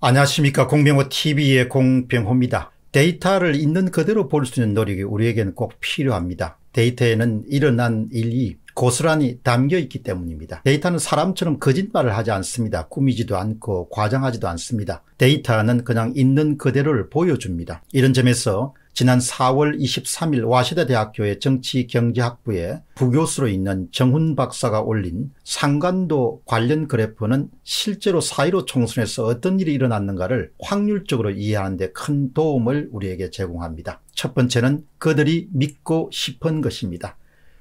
안녕하십니까 공병호 tv의 공병호입니다. 데이터를 있는 그대로 볼 수 있는 노력이 우리에게는 꼭 필요합니다. 데이터에는 일어난 일이 고스란히 담겨 있기 때문입니다. 데이터는 사람처럼 거짓말을 하지 않습니다. 꾸미지도 않고 과장하지도 않습니다. 데이터는 그냥 있는 그대로를 보여줍니다. 이런 점에서 지난 4월 23일 와시다 대학교의 정치경제학부의 부교수로 있는 정훈 박사가 올린 상관도 관련 그래프는 실제로 4.15 총선에서 어떤 일이 일어났는가를 확률적으로 이해하는 데 큰 도움을 우리에게 제공합니다. 첫 번째는 그들이 믿고 싶은 것입니다.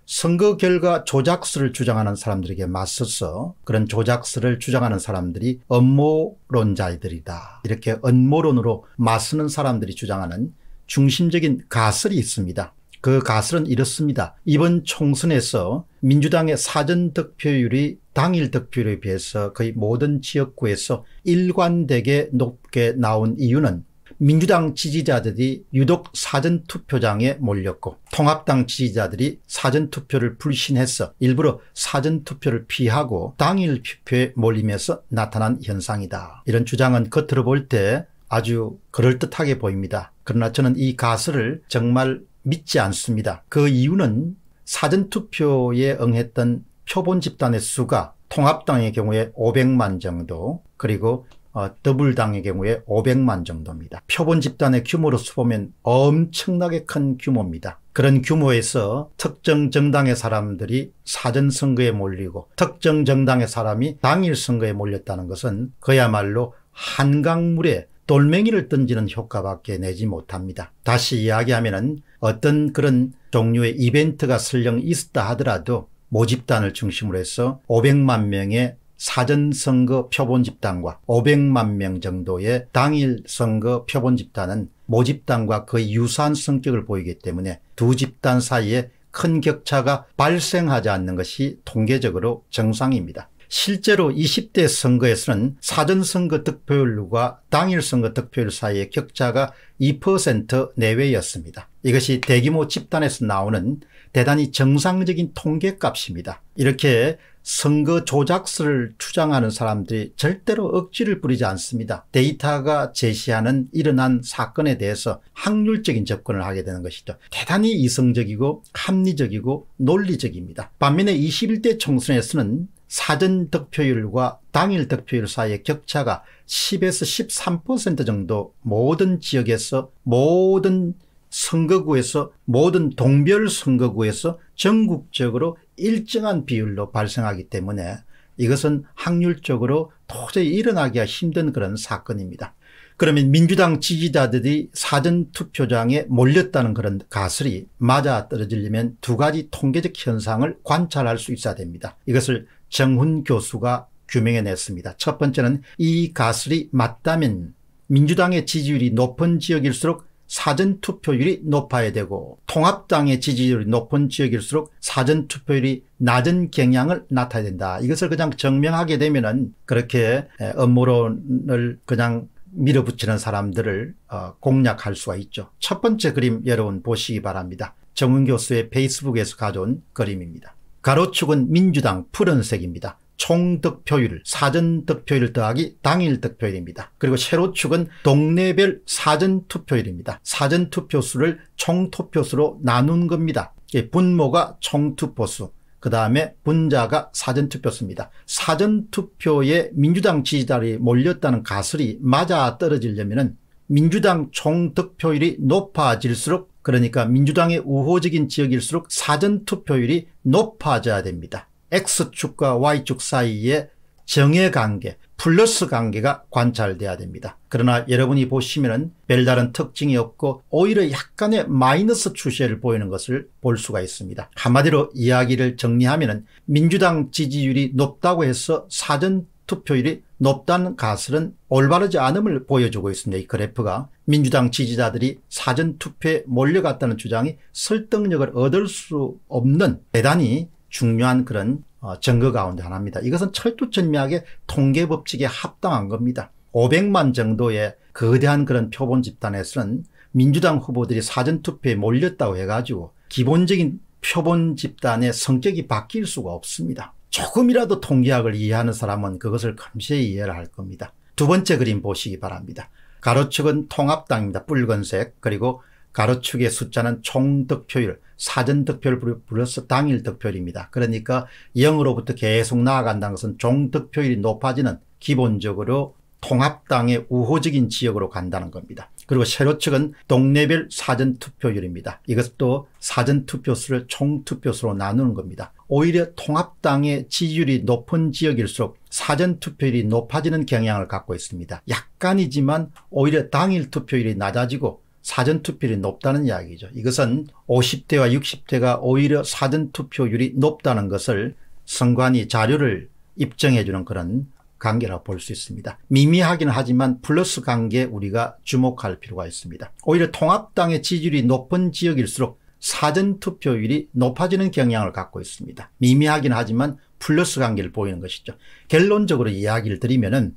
선거 결과 조작수를 주장하는 사람들에게 맞서서 그런 조작수를 주장하는 사람들이 업무론자들이다. 이렇게 업무론으로 맞서는 사람들이 주장하는 중심적인 가설이 있습니다. 그 가설은 이렇습니다. 이번 총선에서 민주당의 사전 득표율이 당일 득표율에 비해서 거의 모든 지역구에서 일관되게 높게 나온 이유는 민주당 지지자들이 유독 사전투표장에 몰렸고 통합당 지지자들이 사전투표를 불신해서 일부러 사전투표를 피하고 당일 투표에 몰리면서 나타난 현상이다. 이런 주장은 겉으로 볼때 아주 그럴듯하게 보입니다. 그러나 저는 이 가설을 정말 믿지 않습니다. 그 이유는 사전투표에 응했던 표본 집단의 수가 통합당의 경우에 500만 정도 그리고 어, 더불당의 경우에 500만 정도입니다. 표본 집단의 규모로서 보면 엄청나게 큰 규모입니다. 그런 규모에서 특정 정당의 사람들이 사전 선거에 몰리고 특정 정당의 사람이 당일 선거에 몰렸다는 것은 그야말로 한강물에 돌멩이를 던지는 효과밖에 내지 못합니다. 다시 이야기하면 어떤 그런 종류의 이벤트가 설령 있었다 하더라도 모집단을 중심으로 해서 500만 명의 사전선거 표본 집단과 500만 명 정도의 당일 선거 표본 집단은 모집단과 거의 유사한 성격을 보이기 때문에 두 집단 사이에 큰 격차가 발생하지 않는 것이 통계적으로 정상입니다. 실제로 20대 선거에서는 사전선거 득표율과 당일선거 득표율 사이의 격차가 2% 내외였습니다. 이것이 대규모 집단에서 나오는 대단히 정상적인 통계값입니다. 이렇게 선거 조작설을 주장하는 사람들이 절대로 억지를 부리지 않습니다. 데이터가 제시하는 일어난 사건에 대해서 확률적인 접근을 하게 되는 것이죠. 대단히 이성적이고 합리적이고 논리적입니다. 반면에 21대 총선에서는 사전 득표율과 당일 득표율 사이의 격차가 10에서 13% 정도 모든 지역에서 모든 선거구에서 모든 동별 선거구에서 전국적으로 일정한 비율로 발생하기 때문에 이것은 확률적으로 도저히 일어나기가 힘든 그런 사건입니다. 그러면 민주당 지지자들이 사전투표장에 몰렸다는 그런 가설이 맞아떨어지려면 두 가지 통계적 현상을 관찰할 수 있어야 됩니다. 이것을 정훈 교수가 규명해 냈습니다. 첫 번째는 이 가설이 맞다면 민주당의 지지율이 높은 지역일수록 사전투표율이 높아야 되고 통합당의 지지율이 높은 지역일수록 사전투표율이 낮은 경향을 나타내야 된다. 이것을 그냥 증명하게 되면 그렇게 업무론을 그냥 밀어붙이는 사람들을 어, 공략할 수가 있죠. 첫 번째 그림 여러분 보시기 바랍니다. 정은 교수의 페이스북에서 가져온 그림입니다. 가로축은 민주당 푸른색입니다. 총 득표율, 사전 득표율 더하기 당일 득표율입니다. 그리고 세로축은 동네별 사전 투표율입니다. 사전 투표수를 총 투표수로 나눈 겁니다. 분모가 총 투표수, 그 다음에 분자가 사전투표수입니다. 사전투표에 민주당 지지자들이 몰렸다는 가설이 맞아 떨어지려면 민주당 총득표율이 높아질수록 그러니까 민주당의 우호적인 지역일수록 사전투표율이 높아져야 됩니다. X축과 Y축 사이에 정해관계 플러스 관계가 관찰돼야 됩니다. 그러나 여러분이 보시면 별다른 특징이 없고 오히려 약간의 마이너스 추세를 보이는 것을 볼 수가 있습니다. 한마디로 이야기를 정리하면 민주당 지지율이 높다고 해서 사전 투표율이 높다는 가설은 올바르지 않음을 보여주고 있습니다. 이 그래프가 민주당 지지자들이 사전투표에 몰려갔다는 주장이 설득력을 얻을 수 없는 대단히 중요한 그런 어, 증거 가운데 하나입니다. 이것은 철두철미하게 통계 법칙에 합당한 겁니다. 500만 정도의 거대한 그런 표본 집단에서는 민주당 후보들이 사전투표에 몰렸다고 해가지고 기본적인 표본 집단의 성격이 바뀔 수가 없습니다. 조금이라도 통계학을 이해하는 사람은 그것을 감시히 이해를 할 겁니다. 두 번째 그림 보시기 바랍니다. 가로축은 통합당입니다. 붉은색 그리고 가로축의 숫자는 총득표율 사전득표율 플러스 당일 득표율입니다. 그러니까 0으로부터 계속 나아간다는 것은 총득표율이 높아지는 기본적으로 통합당의 우호적인 지역으로 간다는 겁니다. 그리고 세로측은 동네별 사전투표율입니다. 이것도 사전투표수를 총투표수로 나누는 겁니다. 오히려 통합당의 지지율이 높은 지역일수록 사전투표율이 높아지는 경향을 갖고 있습니다. 약간이지만 오히려 당일 투표율이 낮아지고 사전투표율이 높다는 이야기죠. 이것은 50대와 60대가 오히려 사전투표율이 높다는 것을 선관위 자료를 입증해 주는 그런 관계라고 볼 수 있습니다. 미미하긴 하지만 플러스 관계 우리가 주목할 필요가 있습니다. 오히려 통합당의 지지율이 높은 지역일수록 사전투표율이 높아지는 경향을 갖고 있습니다. 미미하긴 하지만 플러스 관계를 보이는 것이죠. 결론적으로 이야기를 드리면 은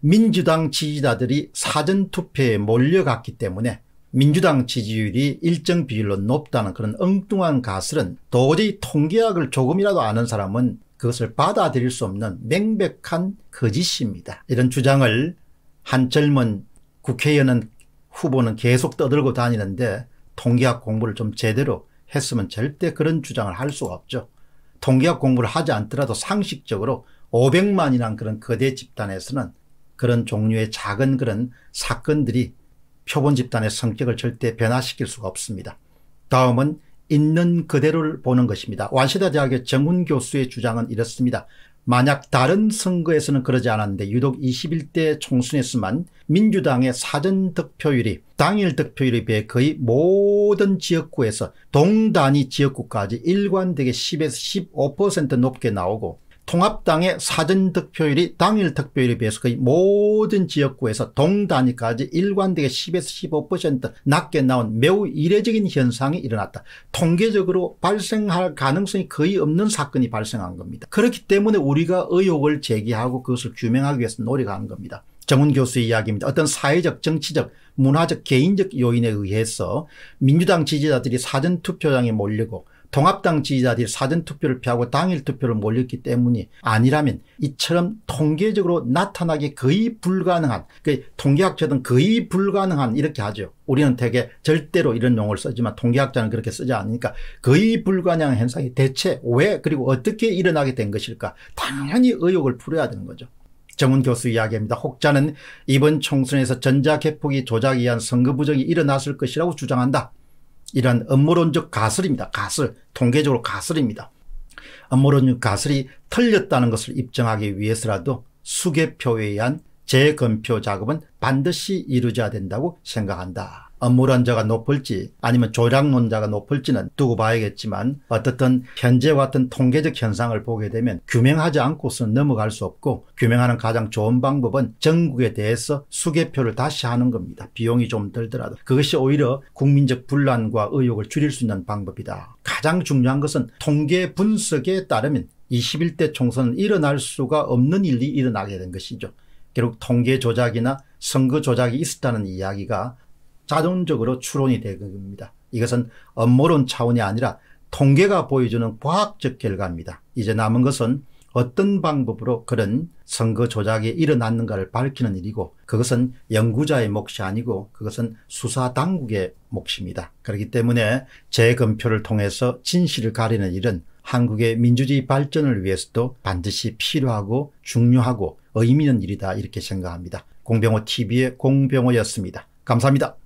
민주당 지지자들이 사전투표에 몰려갔기 때문에 민주당 지지율이 일정 비율로 높다는 그런 엉뚱한 가설은 도저히 통계학을 조금이라도 아는 사람은 그것을 받아들일 수 없는 명백한 거짓입니다. 이런 주장을 한 젊은 국회의원 후보는 계속 떠들고 다니는데 통계학 공부를 좀 제대로 했으면 절대 그런 주장을 할 수가 없죠. 통계학 공부를 하지 않더라도 상식적으로 500만이란 그런 거대 집단에서는 그런 종류의 작은 그런 사건들이 표본 집단의 성격을 절대 변화시킬 수가 없습니다. 다음은 있는 그대로를 보는 것입니다. 완시대 대학의 정훈 교수의 주장은 이렇습니다. 만약 다른 선거에서는 그러지 않았는데 유독 21대 총선에서만 민주당의 사전 득표율이 당일 득표율에 비해 거의 모든 지역구에서 동단위 지역구까지 일관되게 10에서 15% 높게 나오고 통합당의 사전 득표율이 당일 득표율에 비해서 거의 모든 지역구에서 동단위까지 일관되게 10에서 15% 낮게 나온 매우 이례적인 현상이 일어났다. 통계적으로 발생할 가능성이 거의 없는 사건이 발생한 겁니다. 그렇기 때문에 우리가 의혹을 제기하고 그것을 규명하기 위해서 노력하는 겁니다. 정훈 교수의 이야기입니다. 어떤 사회적 정치적 문화적 개인적 요인에 의해서 민주당 지지자들이 사전투표장에 몰리고 통합당 지지자들이 사전투표를 피하고 당일 투표를 몰렸기 때문이 아니라면 이처럼 통계적으로 나타나기 거의 불가능한 그 통계학자들은 거의 불가능한 이렇게 하죠. 우리는 되게 절대로 이런 용어를 쓰지만 통계학자는 그렇게 쓰지 않으니까 거의 불가능한 현상이 대체 왜 그리고 어떻게 일어나게 된 것일까 당연히 의혹을 풀어야 되는 거죠. 정훈 교수 이야기입니다. 혹자는 이번 총선에서 전자개폭이 조작에 의한 선거 부정이 일어났을 것이라고 주장한다. 이런 업무론적 가설입니다. 가설, 통계적으로 가설입니다. 업무론적 가설이 틀렸다는 것을 입증하기 위해서라도 수개표에 의한 재검표 작업은 반드시 이루어져야 된다고 생각한다. 업무론자가 높을지 아니면 조량론자가 높을지는 두고 봐야겠지만 어떻든 현재와 같은 통계적 현상을 보게 되면 규명하지 않고서는 넘어갈 수 없고 규명하는 가장 좋은 방법은 전국에 대해서 수개표를 다시 하는 겁니다. 비용이 좀 들더라도 그것이 오히려 국민적 분란과 의혹을 줄일 수 있는 방법이다. 가장 중요한 것은 통계 분석에 따르면 21대 총선은 일어날 수가 없는 일이 일어나게 된 것이죠. 결국 통계 조작이나 선거 조작이 있었다는 이야기가 자동적으로 추론이 겁니다. 이것은 업무론 차원이 아니라 통계가 보여주는 과학적 결과입니다. 이제 남은 것은 어떤 방법으로 그런 선거 조작이 일어났는가를 밝히는 일이고 그것은 연구자의 몫이 아니고 그것은 수사 당국의 몫입니다. 그렇기 때문에 재검표를 통해서 진실을 가리는 일은 한국의 민주주의 발전을 위해서도 반드시 필요하고 중요하고 의미 있는 일이다 이렇게 생각합니다. 공병호 TV의 공병호였습니다. 감사합니다.